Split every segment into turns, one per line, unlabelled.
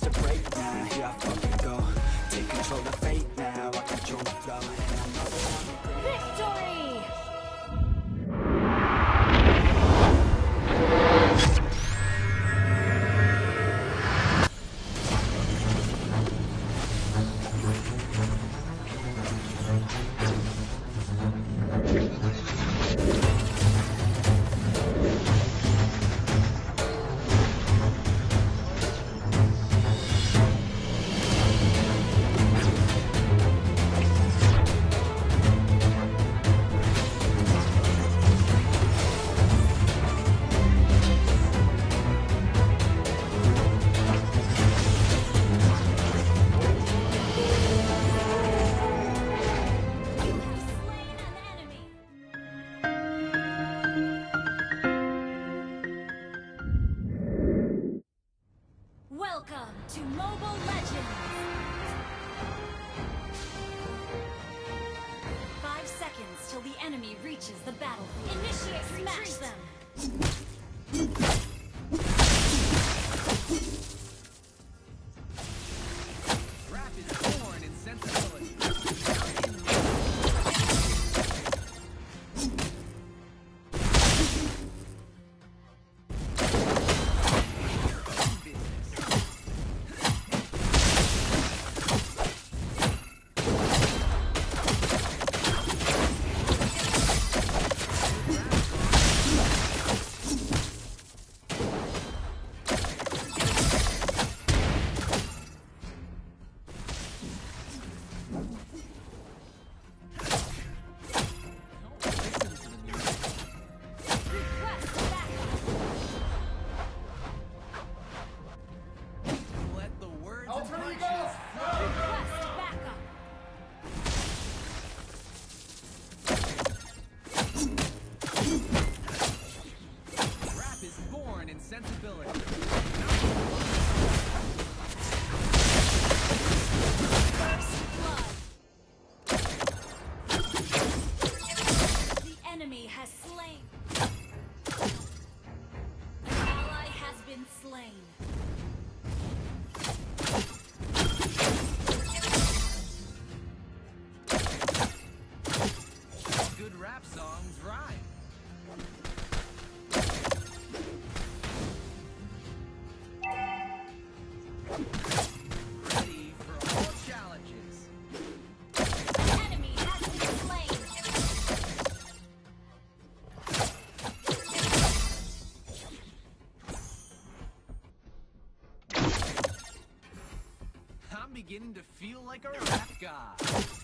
to break down. until the
enemy reaches the battlefield. Initiate smash
Retreat. them! sensibility. to feel like a rap god.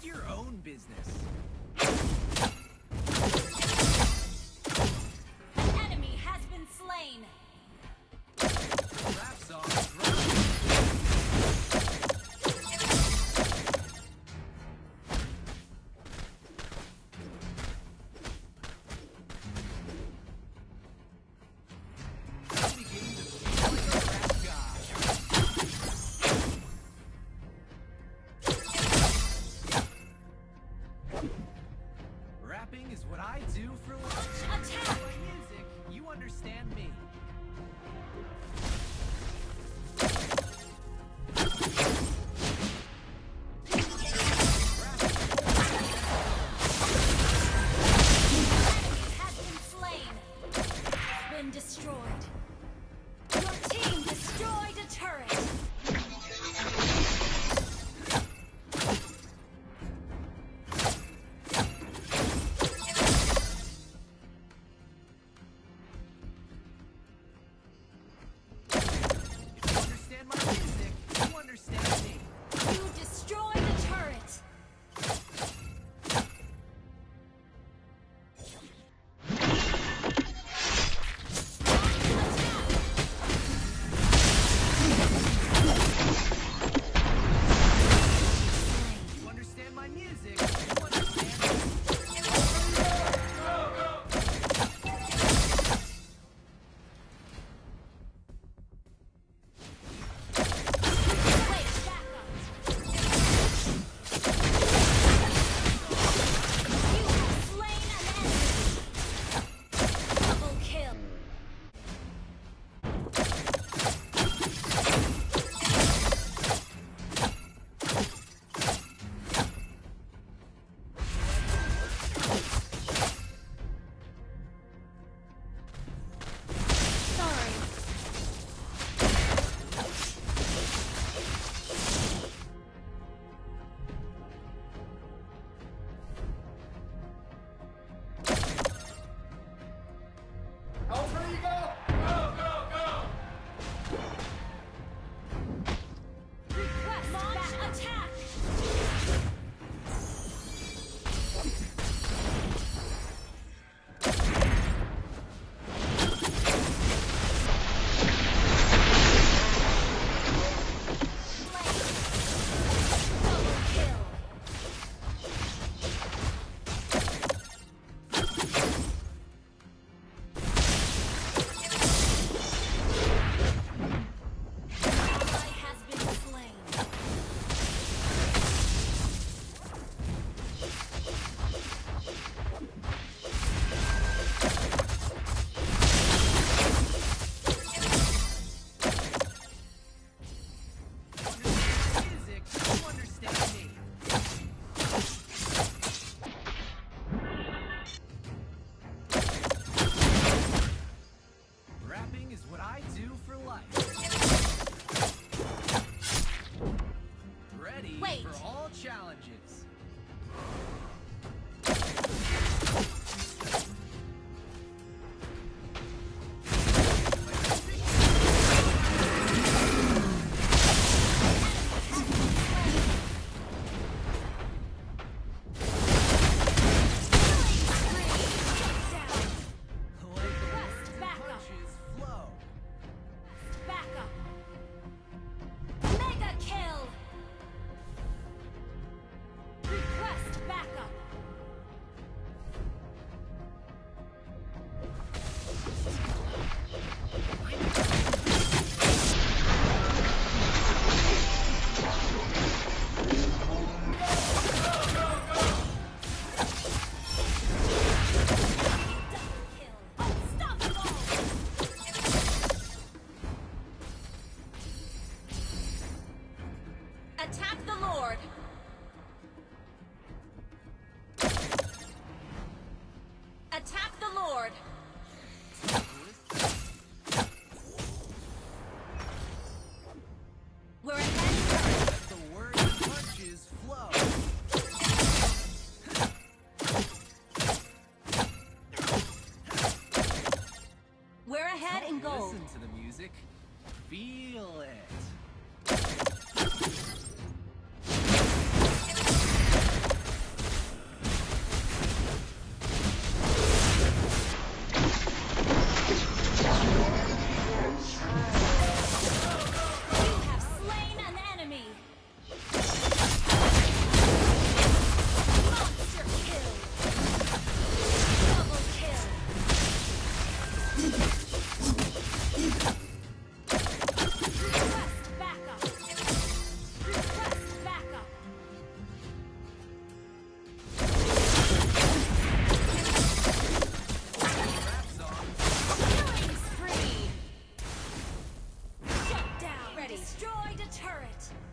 Mind
your
own business. Challenges. Musik.
Wie destroyed a turret!